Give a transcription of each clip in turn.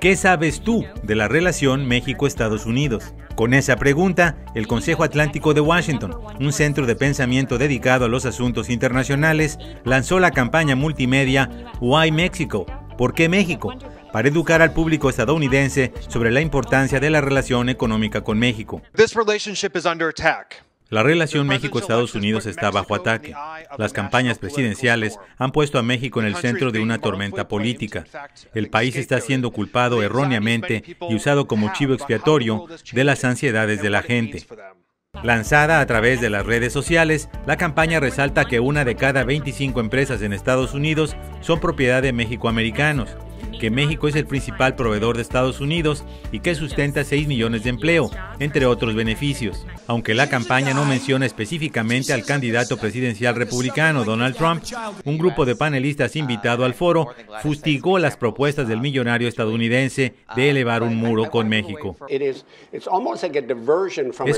¿Qué sabes tú de la relación México-Estados Unidos? Con esa pregunta, el Consejo Atlántico de Washington, un centro de pensamiento dedicado a los asuntos internacionales, lanzó la campaña multimedia Why Mexico? ¿Por qué México? para educar al público estadounidense sobre la importancia de la relación económica con México. La relación México-Estados Unidos está bajo ataque. Las campañas presidenciales han puesto a México en el centro de una tormenta política. El país está siendo culpado erróneamente y usado como chivo expiatorio de las ansiedades de la gente. Lanzada a través de las redes sociales, la campaña resalta que una de cada 25 empresas en Estados Unidos son propiedad de mexicoamericanos que México es el principal proveedor de Estados Unidos y que sustenta 6 millones de empleo, entre otros beneficios. Aunque la campaña no menciona específicamente al candidato presidencial republicano Donald Trump, un grupo de panelistas invitado al foro fustigó las propuestas del millonario estadounidense de elevar un muro con México. Es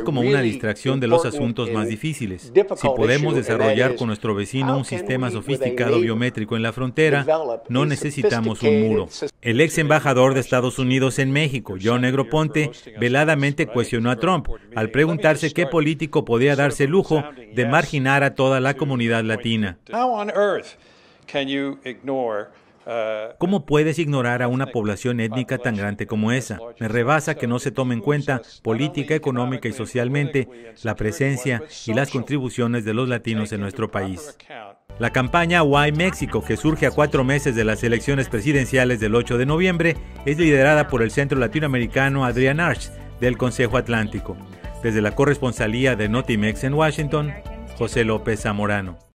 como una distracción de los asuntos más difíciles. Si podemos desarrollar con nuestro vecino un sistema sofisticado biométrico en la frontera, no necesitamos un muro. El ex embajador de Estados Unidos en México, John Negroponte, veladamente cuestionó a Trump al preguntarse qué político podía darse el lujo de marginar a toda la comunidad latina. ¿Cómo puedes ignorar a una población étnica tan grande como esa? Me rebasa que no se tome en cuenta política, económica y socialmente la presencia y las contribuciones de los latinos en nuestro país. La campaña Why México, que surge a cuatro meses de las elecciones presidenciales del 8 de noviembre, es liderada por el centro latinoamericano Adrian Arch del Consejo Atlántico. Desde la corresponsalía de Notimex en Washington, José López Zamorano.